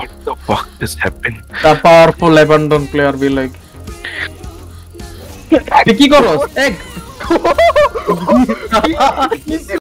What the fuck just happened? The powerful abandoned player will like. তুই Goros, egg!